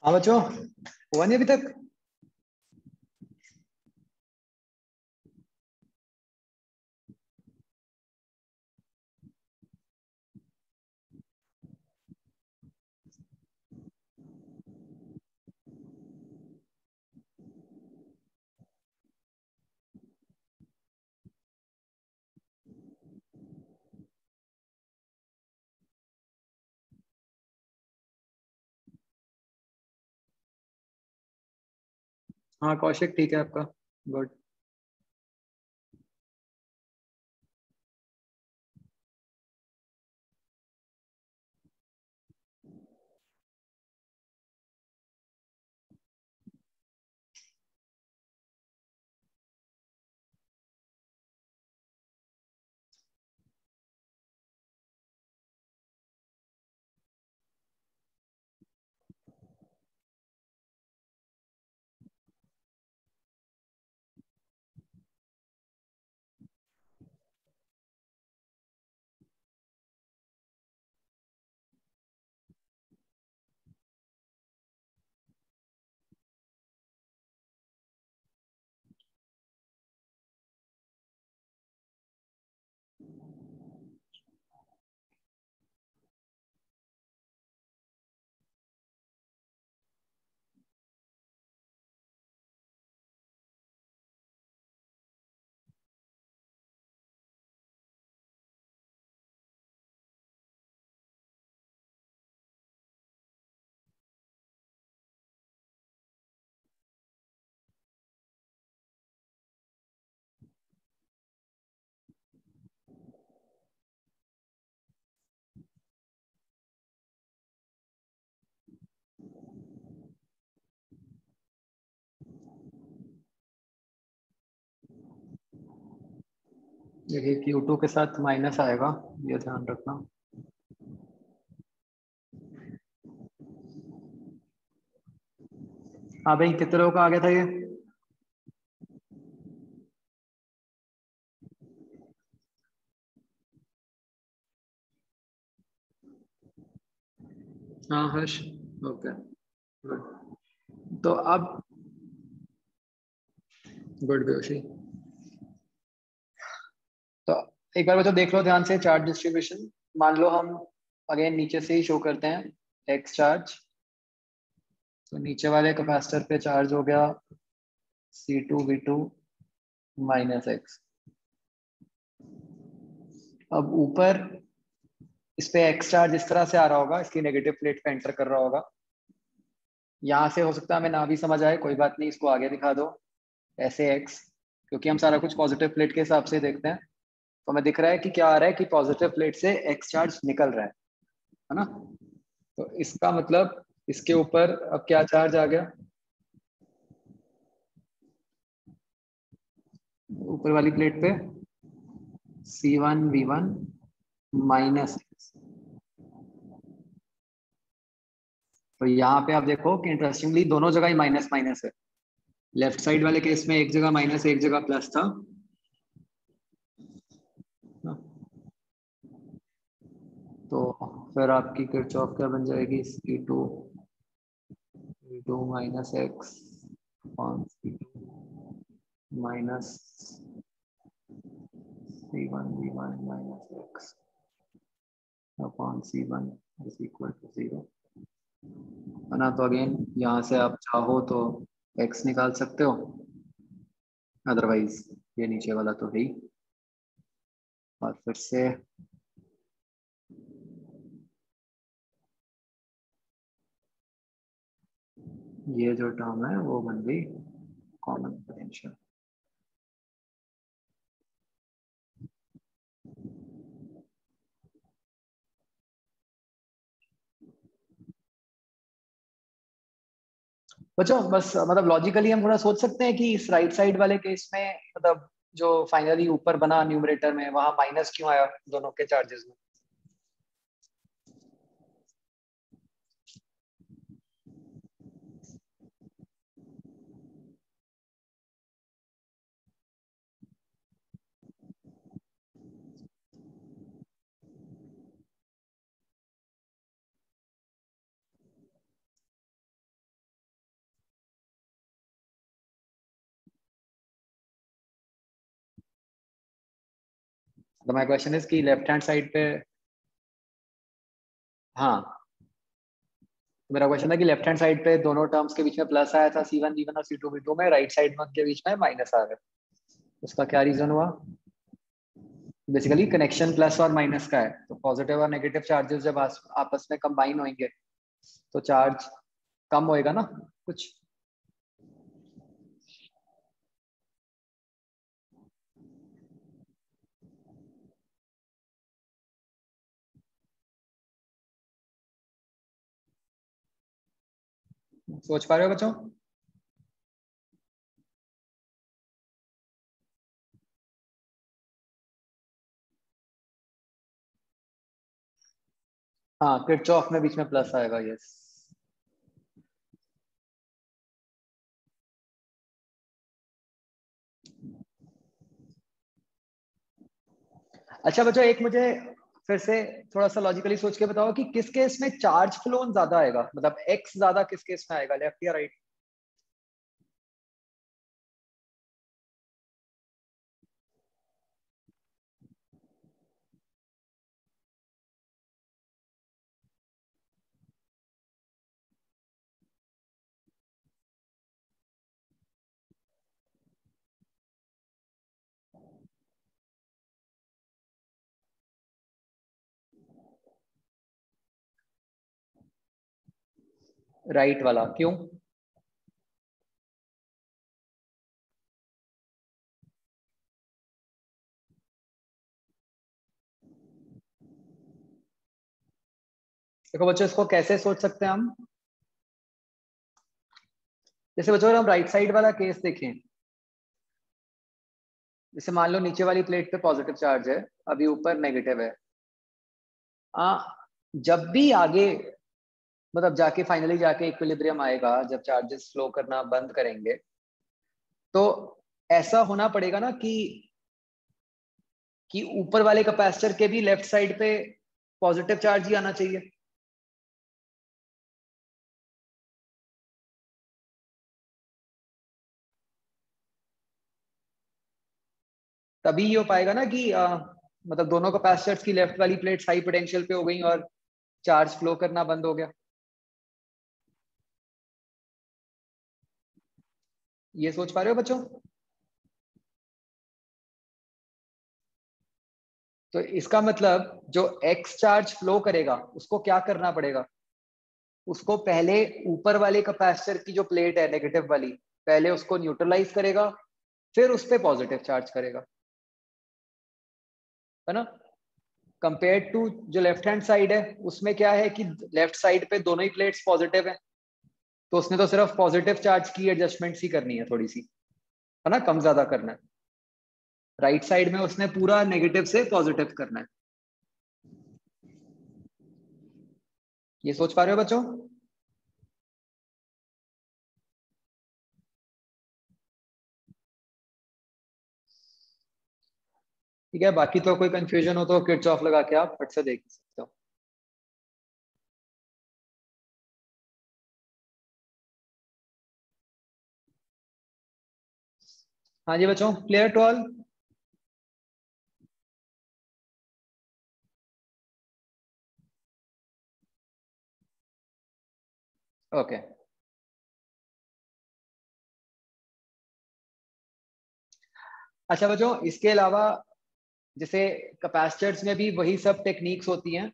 हाँ बच्चों हुआ नहीं अभी तक? हाँ कौशिक ठीक है आपका गुड देखिए Q2 के साथ माइनस आएगा, ये ध्यान रखना। हाँ भाई, कितने लोगों का आ गया था ये? हाँ हर्ष, ओके। गुड तो अब गुड बेहोशी तो एक बार बच्चों देख लो ध्यान से चार्ज डिस्ट्रीब्यूशन मान लो हम अगेन नीचे से ही शो करते हैं एक्स चार्ज तो नीचे वाले कैपेसिटर पे चार्ज हो गया C two V two minus X अब ऊपर इस पे एक्स चार्ज इस तरह से आ रहा होगा, इसकी नेगेटिव प्लेट पे एंटर कर रहा होगा। यहाँ से हो सकता है हमें ना भी समझ आए, कोई बात नहीं, इसको आगे दिखा दो। ऐसे एक्स क्योंकि हम सारा कुछ पॉजिटिव प्लेट के हिसाब से देखते हैं। तो हमें दिख रहा है कि क्या आ रहा है कि पॉजिटिव प्लेट से एक्स चार्ज निकल रहा है है ना? तो इसका मतलब इसके ऊपर अब क्या चार्ज आ गया? ऊपर वाली प्लेट पे C one V one minus तो यहाँ पे आप देखो कि इंटरेस्टिंगली दोनों जगह ही माइनस माइनस है। लेफ़्ट साइड वाले केस में एक जगह माइनस एक जगह प्लस था। तो फिर आपकी किरचॉफ क्या बन जाएगी? C two C two minus X upon C two minus C one V one minus X upon C one is equal to zero है ना? तो अगेन यहाँ से आप चाहो तो x निकाल सकते हो। अदरवाइज़ ये नीचे वाला तो है ही। और फिर से ये जो टर्म है, वो बन गई कॉमन पोटेंशियल बच्चों, बस मतलब लॉजिकली हम थोड़ा सोच सकते हैं कि इस राइट साइड वाले केस में मतलब जो फाइनली ऊपर बना न्यूमरेटर में, वहाँ माइनस क्यों आया दोनों के चार्जेस में? तो माय क्वेश्चन इज़ कि लेफ़्ट हैंड साइड पे हाँ। मेरा क्वेश्चन था कि लेफ़्ट हैंड साइड पे दोनों टर्म्स के बीच में प्लस आया था सी वन वी वन और सी टू वी टू में राइट साइड में के बीच में माइनस आ गया। उसका क्या रीजन हुआ? बेसिकली कनेक्शन प्लस और माइनस का है। तो पॉजिटिव और नेगेटिव चार्जेस जब आपस में कंबाइन होंगे तो चार्ज कम होएगा ना, कुछ? सोच पा रहे हो बच्चों? हाँ किरचॉफ में बीच में प्लस आएगा यस अच्छा बच्चों, एक मुझे फिर से थोड़ा सा लॉजिकली सोच के बताओ कि किस केस में चार्ज फ्लोन ज़्यादा आएगा? मतलब एक्स ज़्यादा किस केस में आएगा? लेफ़्ट या राइट राइट वाला क्यों? देखो बच्चों इसको कैसे सोच सकते हैं हम? जैसे बच्चों अगर हम राइट साइड वाला केस देखें जैसे मान लो नीचे वाली प्लेट पे पॉजिटिव चार्ज है अभी ऊपर नेगेटिव है। आ, जब भी आगे मतलब जाके फाइनली जाके इक्विलिब्रियम आएगा जब चार्जेस फ्लो करना बंद करेंगे। तो ऐसा होना पड़ेगा ना कि कि ऊपर वाले कैपेसिटर के भी लेफ़्ट साइड पे पॉजिटिव चार्ज ही आना चाहिए। तभी ये हो पाएगा ना कि आ, मतलब दोनों कैपेसिटर्स की लेफ़्ट वाली प्लेट हाई पोटेंशियल पे हो गई और चार्ज फ्लो करना बंद हो गया। ये सोच पा रहे हो बच्चों? तो इसका मतलब जो एक्स चार्ज फ्लो करेगा, उसको क्या करना पड़ेगा? उसको पहले ऊपर वाले कैपेसिटर की जो प्लेट है नेगेटिव वाली, पहले उसको न्यूट्रलाइज करेगा, फिर उस पर पॉजिटिव चार्ज करेगा। है ना? कंपेयर टू जो लेफ़्ट हैंड साइड है, उसमें क्या है कि लेफ़्ट साइड पे दोनों ही प्लेट्स पॉजिटिव है। तो उसने तो सिर्फ़ पॉजिटिव चार्ज की एडजस्टमेंट ही करनी है थोड़ी सी। है ना? कम ज़्यादा करना है। राइट right साइड में उसने पूरा नेगेटिव से पॉजिटिव करना है। ये सोच पा रहे हो बच्चों? ठीक है, बाकी तो कोई कंफ्यूजन हो तो किट्स ऑफ़ लगा के आप, फट से देख सकते हो। हाँ जी बच्चों क्लियर टू ऑल ओके अच्छा बच्चों, इसके अलावा जैसे कैपेसिटर्स में भी वही सब टेक्निक्स होती हैं।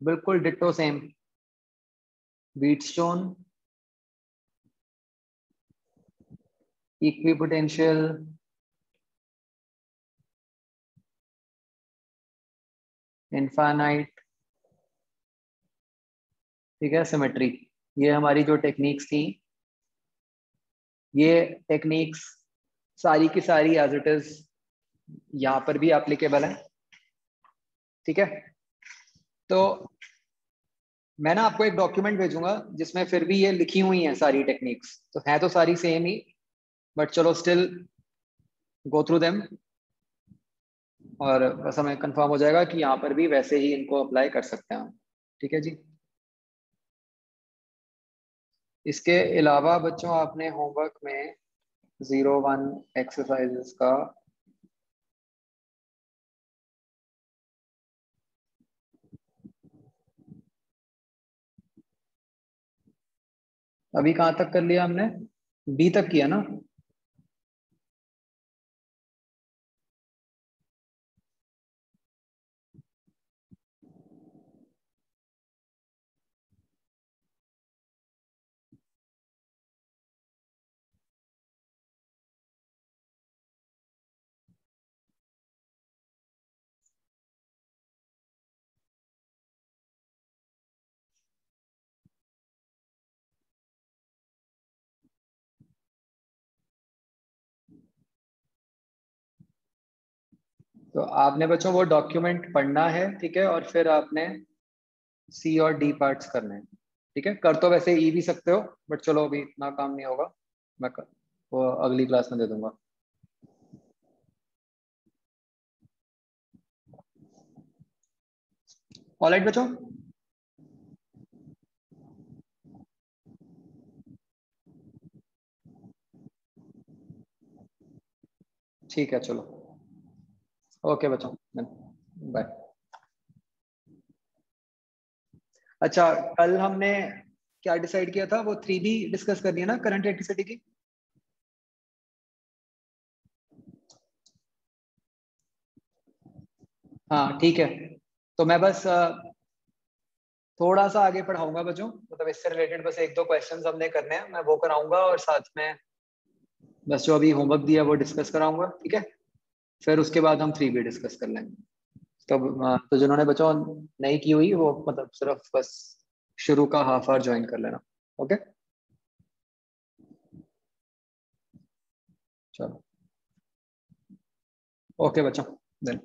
बिल्कुल ditto same Wheatstone equipotential infinite ठीक है सिमेट्री ये हमारी जो टेक्निक्स थी, ये टेक्निक्स सारी की सारी एज इट इज़ यहाँ पर भी एप्लीकेबल है, ठीक है? तो मैं ना आपको एक डॉक्यूमेंट भेजूँगा जिसमें फिर भी ये लिखी हुई हैं सारी टेक्निक्स तो है तो सारी सेम ही बट चलो स्टिल गो थ्रू देम और बस हमें कंफर्म हो जाएगा कि यहाँ पर भी वैसे ही इनको अप्लाई कर सकते हैं हम। ठीक है जी? इसके अलावा बच्चों, आपने होमवर्क में ज़ीरो वन एक्सरसाइजेस का अभी कहाँ तक कर लिया हमने? बी तक किया ना? तो आपने बच्चों वो डॉक्यूमेंट पढ़ना है ठीक है और फिर आपने सी और डी पार्ट्स करने हैं ठीक है? कर तो वैसे ई e भी सकते हो बट चलो अभी इतना काम नहीं होगा मैं कर, वो अगली क्लास में दे दूँगा। ऑलराइट बच्चों? ठीक है चलो। ओके बच्चों बाय अच्छा कल हमने क्या डिसाइड किया था? वो थ्री बी डिस्कस करनी है ना करंट इलेक्ट्रिसिटी की? हाँ ठीक है। तो मैं बस थोड़ा सा आगे पढ़ाऊँगा बच्चों। मतलब इससे रिलेटेड बस एक दो क्वेश्चंस हमने करने हैं। मैं वो कराऊँगा और साथ में बस जो अभी होमवर्क दिया वो डिस्कस कराऊँगा, ठीक है? फिर उसके बाद हम थ्री बी डिस्कस कर लेंगे। तो तो जिन्होंने बच्चों नहीं की हुई, वो मतलब सिर्फ़ बस शुरू का हाफ़ आवर ज्वाइन कर लेना ओके चलो। ओके बच्चों देन